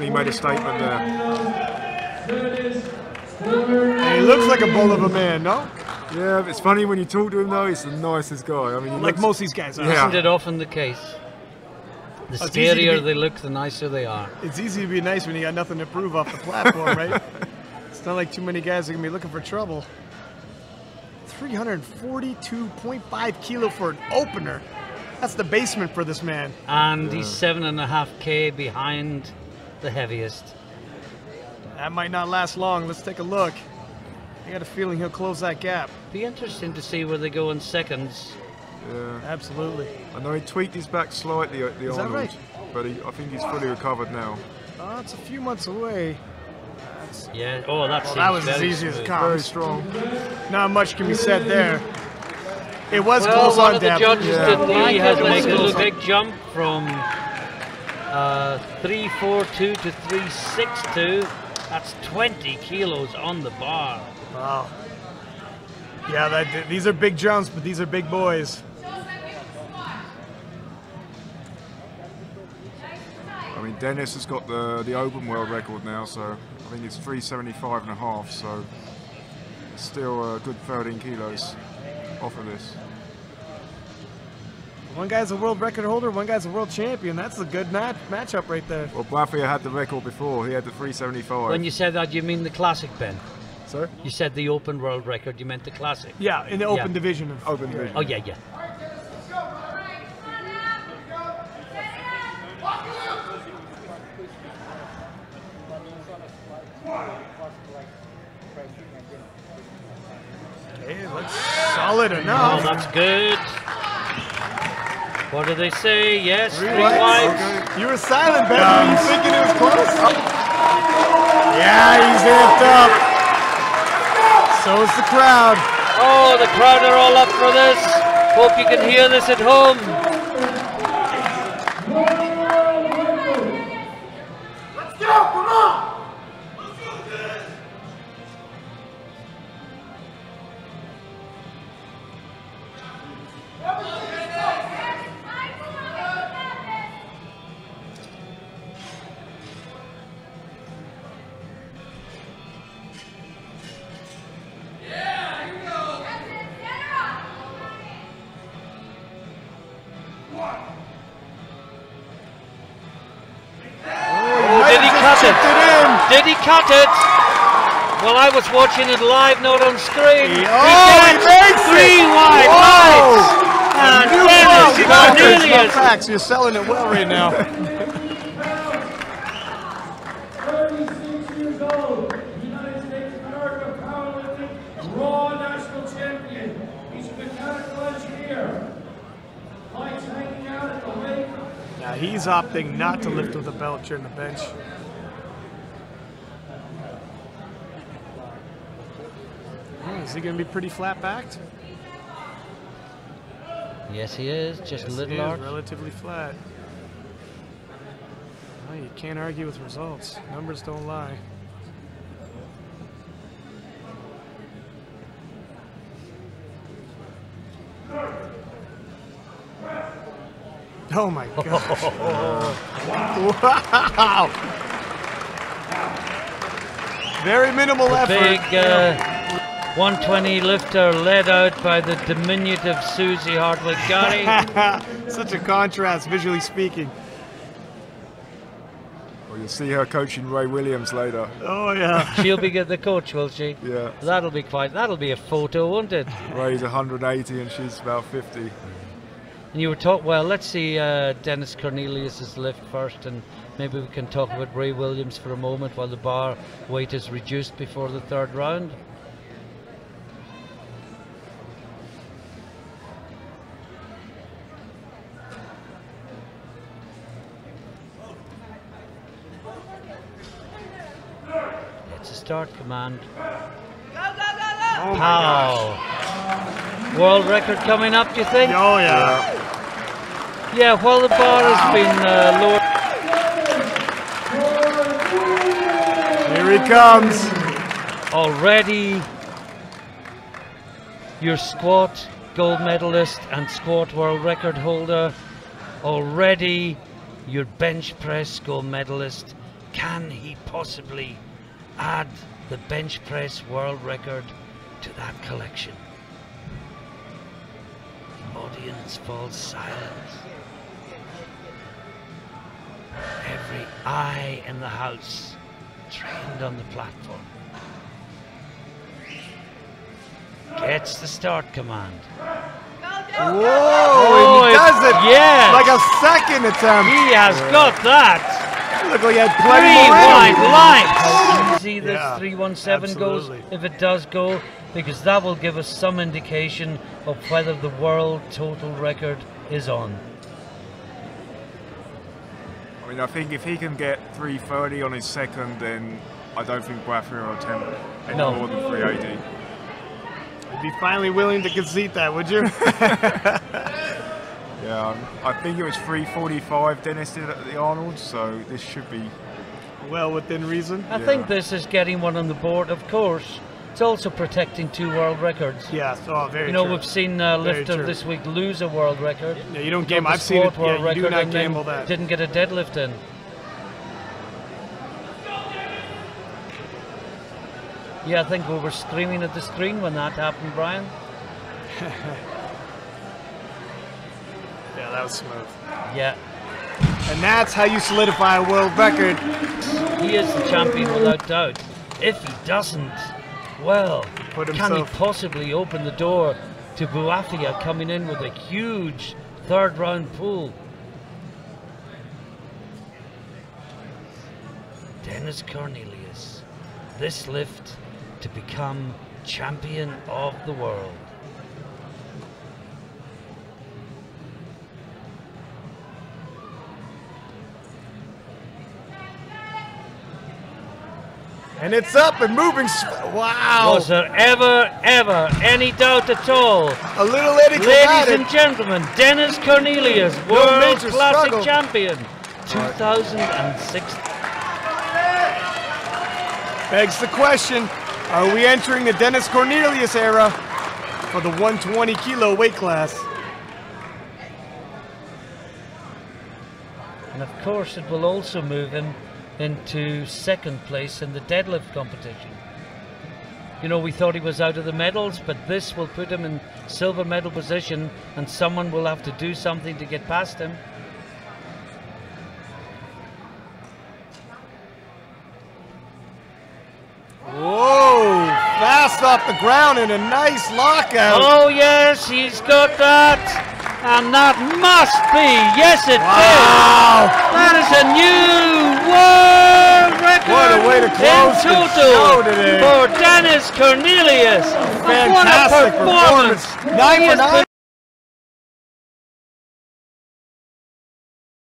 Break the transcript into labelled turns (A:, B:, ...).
A: He made a statement there.
B: And he looks like a bull of a man, no?
A: Yeah, it's funny when you talk to him though. He's the nicest guy. I mean,
B: Like
A: looks-
B: most of these guys are.
A: Yeah.
C: Isn't it often the case? The
B: It's easy to
C: scarier
B: be-
C: they look, the nicer they are.
B: It's easy to be nice when you got nothing to prove off the platform, right? It's not like too many guys are gonna be looking for trouble. 342.5 kilo for an opener. That's the basement for this man.
C: And he's seven and a half K behind the heaviest.
B: That might not last long. Let's take a look. I got a feeling he'll close that gap.
C: Be interesting to see where they go in seconds.
A: Yeah.
B: Absolutely.
A: I know he tweaked his back slightly at the
B: Is that
A: Arnold,
B: right?
A: but he, I think he's fully recovered now.
B: Oh, it's a few months away. That's,
C: Yeah. Oh, that
B: well, that was as
C: very
B: easy as it
C: smooth.
A: Very strong.
B: Not much can be said there. It was
C: Well,
B: close
C: one
B: on
C: of the
B: depth.
C: judges
A: Yeah.
C: didn't really has
B: It was
C: make a
B: close
C: big jump from uh, 342 to 362. That's 20 kilos on the bar.
B: Wow. Yeah, that, these are big jumps, but these are big boys.
A: I mean, Dennis has got the the open world record now, so I think it's 375 and a half. So still a good 13 kilos off of this.
B: One guy's a world record holder, one guy's a world champion. That's a good match matchup right there.
A: Well, Blaffia had the record before. He had the 375.
C: When you said that, you mean the classic, Ben?
A: Sorry?
C: You said the open world record, you meant the classic.
B: Yeah, in the open
C: Yeah.
B: division of
A: Open division.
C: Oh, yeah, yeah.
B: Okay, looks solid
C: Oh,
B: enough.
C: that's good. What do they say? Yes, three
B: What?
C: wides.
B: You were silent, Ben. Were you thinking it was close? Yeah, he's amped up. So is the crowd.
C: Oh, the crowd are all up for this. Hope you can hear this at home. Did he cut it? Well, I was watching it live, not on screen.
B: He-
C: He
B: oh, he
C: it.
B: makes
C: Three
B: it.
C: wide
B: Whoa.
C: lights. And
B: New
C: Dennis
B: world records, no
C: Cornelius.
B: facts. You're selling it well right now.
D: 36 years old, United States powerlifting raw national champion. He's a mechanical engineer. Lights hanging out at the lake.
B: Now he's opting not to lift with a belt during the bench. Is he going to be pretty flat backed?
C: Yes, he is. Just a
B: He
C: little
B: is relatively flat. Well, you can't argue with results. Numbers don't lie. Oh my gosh. wow. Very minimal
C: The
B: effort.
C: big uh, 120 lifter led out by the diminutive Susie Hartwig Gary.
B: Such a contrast, visually speaking.
A: Well, you'll see her coaching Ray Williams later.
B: Oh yeah.
C: She'll be the coach, will she?
A: Yeah.
C: That'll be quite. That'll be a photo, won't it?
A: Ray's 180 and she's about 50.
C: And you were talk. Well, let's see uh, Dennis Cornelius's lift first, and maybe we can talk about Ray Williams for a moment while the bar weight is reduced before the third round. Start command.
B: Oh
C: Pow! World record coming up, do you think?
B: Oh yeah.
C: Yeah, while the bar has been uh, lowered
B: Here he comes.
C: already, your squat gold medalist and squat world record holder, already your bench press gold medalist Can he possibly add the bench press world record to that collection? The audience falls silent. Every eye in the house trained on the platform. Gets the start command.
B: Whoa,
C: Oh,
B: he does it.
C: yes.
B: Like a second attempt.
C: He has got that.
B: Look like he had plenty
C: Three
B: more in
C: wide
B: him.
C: lights. See this
B: Yeah,
C: 317 goes
B: absolutely.
C: if it does go, because that will give us some indication of whether the world total record is on.
A: I mean, I think if he can get 330 on his second, then I don't think Boafia will attempt any
C: No.
A: more than 380.
B: You'd be finally willing to concede that, would you?
A: Yeah, um, I think it was 345 Dennis did at the Arnold, so this should be.
B: Well within reason.
C: I
A: Yeah.
C: think this is getting one on the board, of course. It's also protecting two world records.
B: Yeah, oh, very
C: You know,
B: true.
C: we've seen uh, lifter
B: true.
C: this week lose a world record.
B: Yeah, you don't gamble. I've seen it.
C: squat
B: Yeah, you do not gamble that.
C: Didn't get a deadlift in. Yeah, I think we were screaming at the screen when that happened, Brian.
B: Yeah, that was smooth.
C: Yeah,
B: And that's how you solidify a world record.
C: he is the champion without doubt. If he doesn't, well,
B: Put
C: can he possibly open the door to Buafia coming in with a huge third round pull? Dennis Cornelius, this lift to become champion of the world.
B: And it's up and moving. Wow.
C: Was there ever, ever any doubt at all?
B: A little Eddie
C: Ladies and gentlemen, Dennis Cornelius,
B: No
C: World Classic
B: struggle.
C: Champion, 2006.
B: Begs the question, are we entering the Dennis Cornelius era for the 120 kilo weight class?
C: And of course, it will also move him into second place in the deadlift competition. You know, we thought he was out of the medals, but this will put him in silver medal position, and someone will have to do something to get past him.
B: Whoa, fast off the ground and a nice lockout.
C: Oh, yes, he's got that. And that must be, yes, it is.
B: Wow.
C: That is a new world record
B: What a way to close
C: in
B: the
C: total for Dennis Cornelius. And what a
B: Fantastic
C: performance!
B: performance. Nine